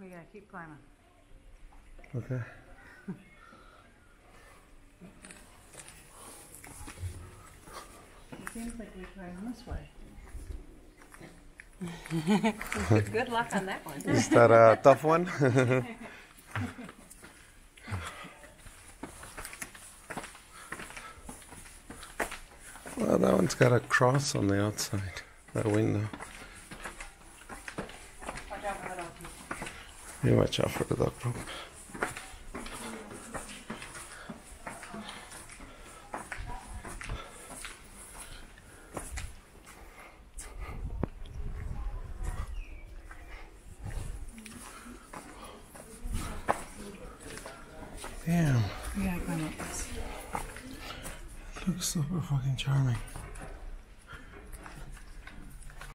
We gotta keep climbing. Okay. It seems like we climb this way. Good luck on that one. Is that a tough one? well, that one's got a cross on the outside. That window. Watch out for the dog. You watch out for the dog rope. Damn, We gotta climb this. looks super fucking charming.